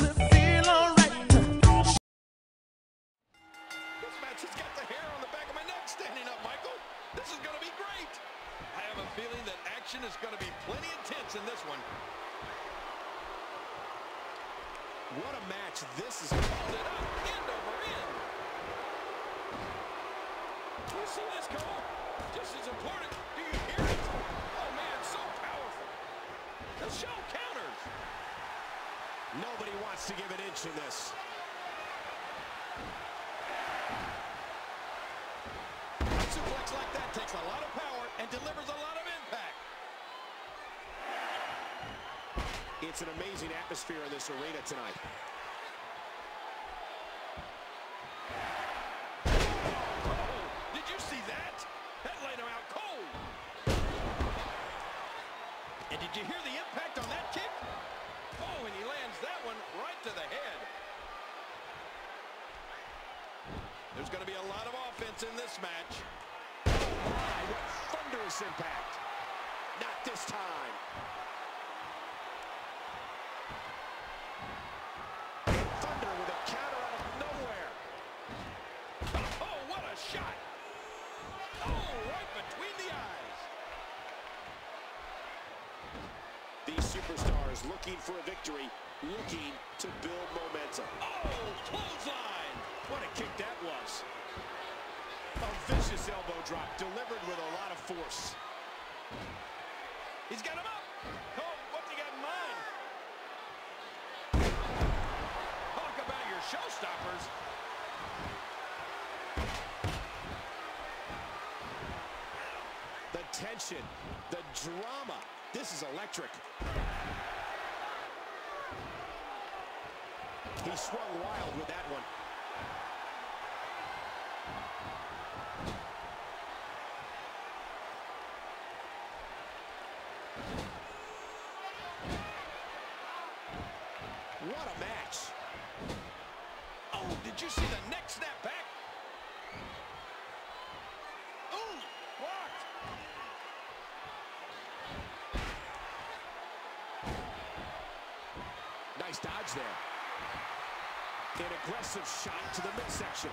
me feel alright. This match has got the hair on the back of my neck standing up, Michael. This is going to be great. I have a feeling that action is going to be plenty intense in this one. What a match this is. Called it up, end over end. Do you see this, Cole? Just as important. Do you hear it? Oh, man, so powerful. The show counters. Nobody wants to give an inch in this. Suplex like that takes a lot of power and delivers a lot of impact. It's an amazing atmosphere in this arena tonight. Oh, did you see that? That laid him out cold. And did you hear the impact on that kick? Oh, and he lands that one right to the head. There's going to be a lot of offense in this match. Thunderous impact. Not this time. Thunder with a counter out of nowhere. Oh, what a shot. Oh, right between the eyes. These superstars looking for a victory, looking to build momentum. Oh, clothesline. What a kick that was. A vicious elbow drop delivered with a lot of force. He's got him up. Oh, what's he got in mind? Talk about your showstoppers. The tension, the drama. This is electric. He swung wild with that one. What a match. Oh, did you see the neck snap back? Ooh, blocked. Nice dodge there. An aggressive shot to the midsection.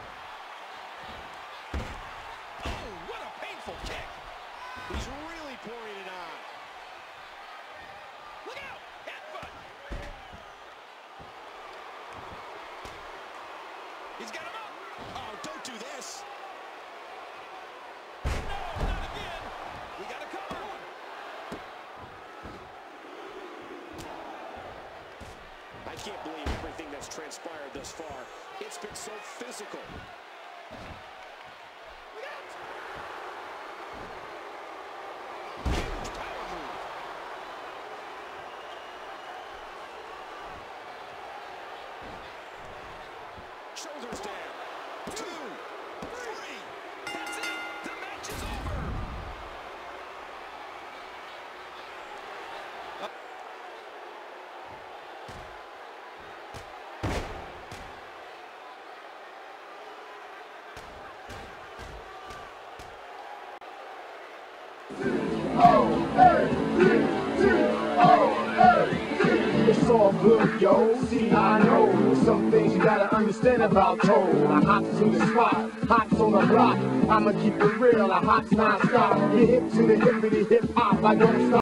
It's been so physical. Shoulders down. It's all good, yo. See, I know some things you gotta understand about Toll. I hops in the spot, hops on the block. I'ma keep it real, I hops non-stop. Get hip to the hippity hip hop, I don't stop.